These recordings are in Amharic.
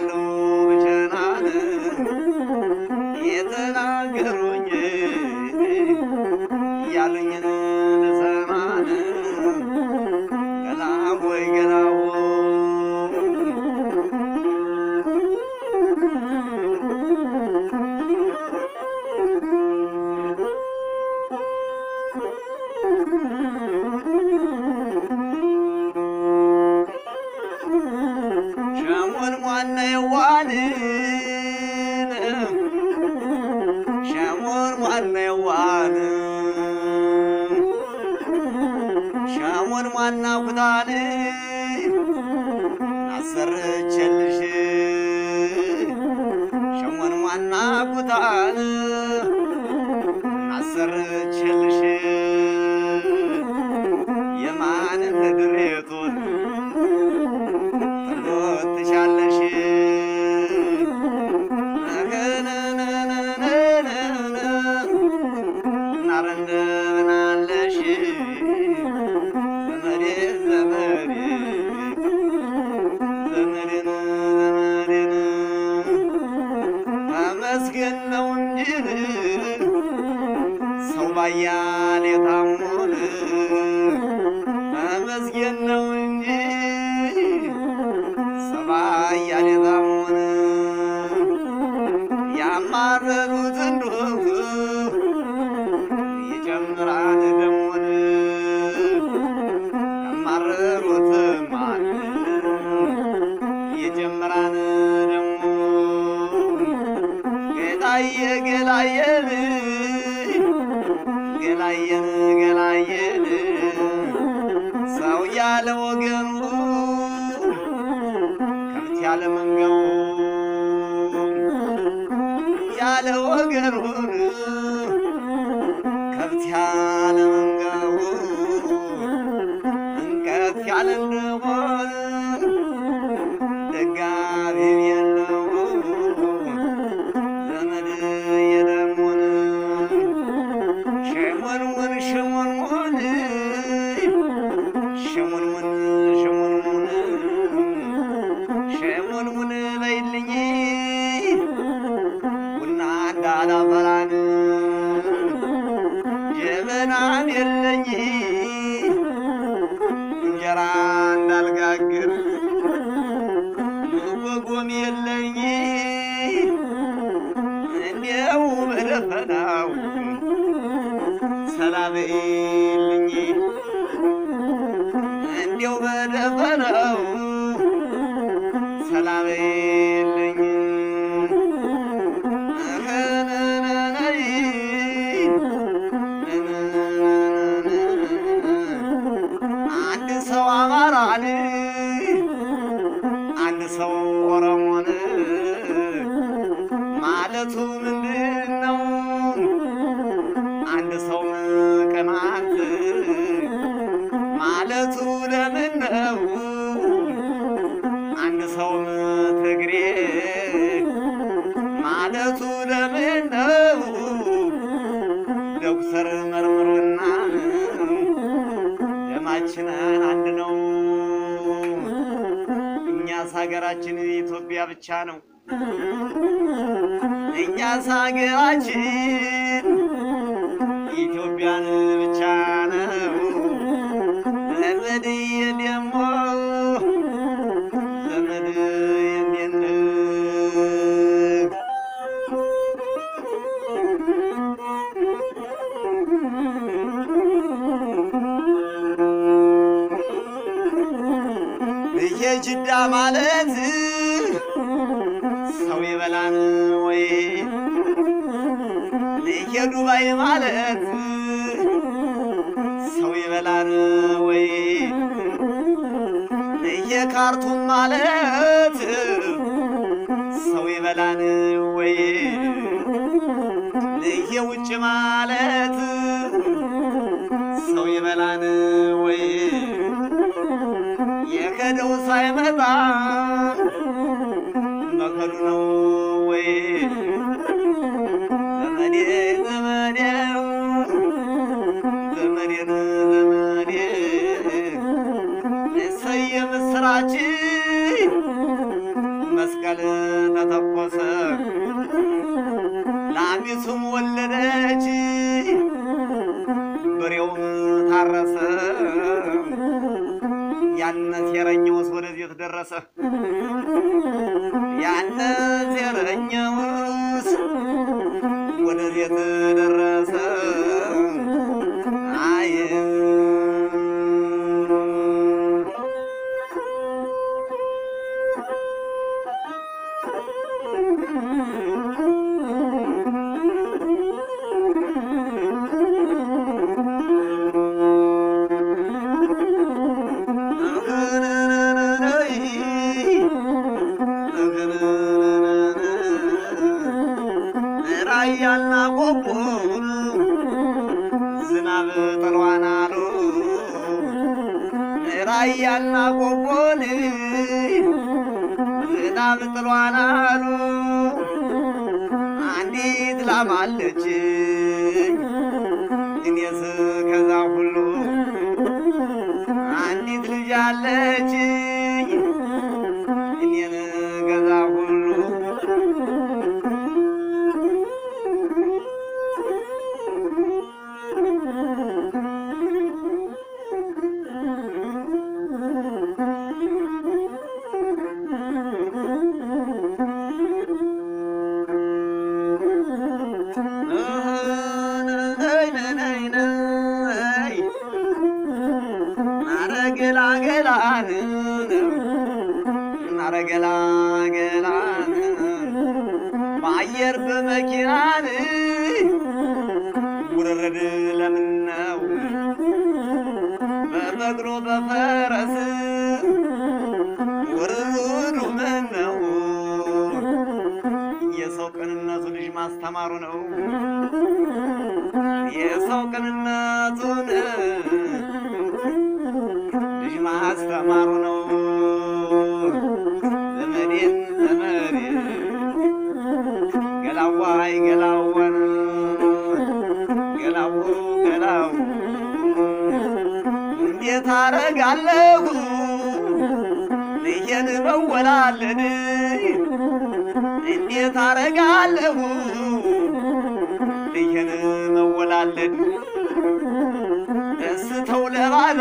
malo. ገላየን ገላየን ሰው ያለ ወገኑ ከብት ያለ መንገቡ ያለ ወገኑ ከብት ያለ መንገቡ እንቀት ያለ Salam. እኛስ ሀገራችን የኢትዮጵያ ብቻ ነው። እኛስ ሀገራችን ኢትዮጵያን ብቻ ነው። ተጎዳ ማለት ሰው ይበላን ወይ? ልኬዱ ባይ ማለት ሰው ይበላን ወይ? ልየካርቱም ማለት ሰው ይበላን ወይ? ልየ ውጭ ማለት ሰው ይበላን ያነ ሴረኛውስ ወደዚህ ደረሰ ያነ ሴረኛውስ ወደዚህ ደረሰ ራያና ቆቦን ዝናብ ጥሏን አሉ። አንዲት ላም አለች እኔስ ከዛ ሁሉ አንዲት ልጅ አለች ናረገላገላን ናረገላገላን በአየር በመኪናን ውርርድ ለምን ነው በበቅሎ በፈረስ ውርርዱ ምን ነው የሰው ቅንነቱ ልጅ ማስተማሩ ነው የሰው ቅንነቱን ማስተማሩ ነው ዘመዴን ዘመዴ ገላዋይ ገላወን ገላው ገላው እንዴት አረጋለሁ ልየን መወላለን እንዴት አረጋለሁ ልየን መወላለን ደስተው ለባላ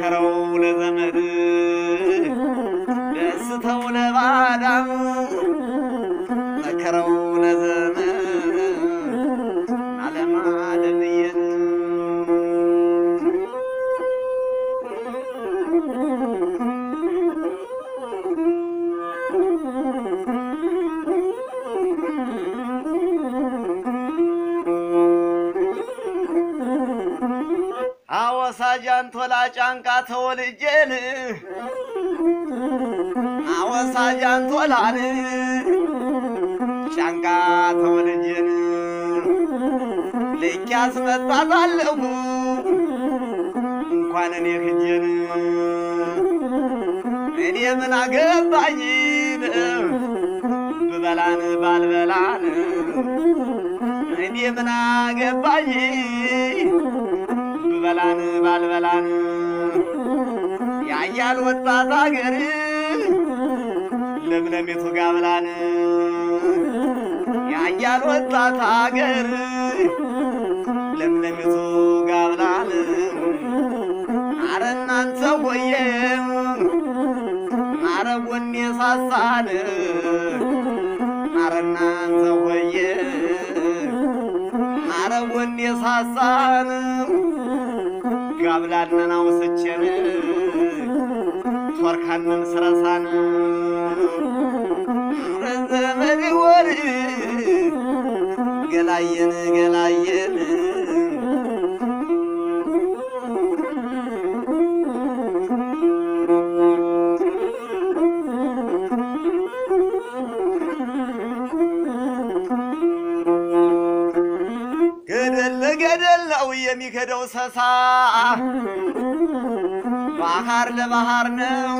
መከረው ለዘመድ ደስተው ለባዳ አወሳጃንቶላ ጫንቃ ተወልጄን። አወሳጃንቶላን ጫንቃ ተወልጄን ልክ ያስመጣታለሁ እንኳን እኔ ክጄን እኔ ምን አገባኝ? ብበላን ባልበላን እኔ ምን አገባኝ ብበላን ባልበላን ያያል ወጣት አገር ለምለሜቱ ጋብላን ያያል ወጣት አገር ለምለሜቱ ጋብላን። አረ እናንተ ወየ አረ ወኔ ሳሳን አረ እናንተ ወየ አረ ወኔ ሳሳን ጋብላንን አውስቼን ቶርካንን ስረሳን ነው የሚከደው ሰሳ። ባህር ለባህር ነው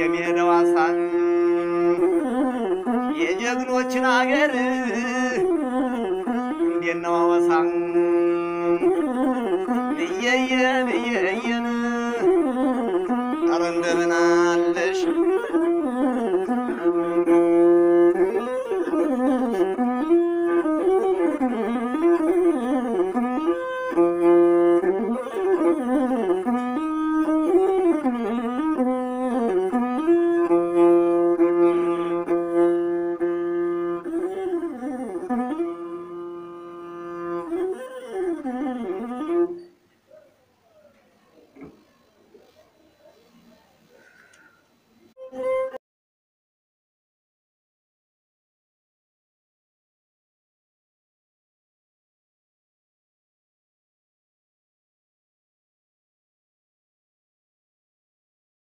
የሚሄደው አሳ የጀግኖችን አገር እንዴት ነው አወሳ እየየን እየየን ኧረ እንደምን አለሽ? Mm-hmm.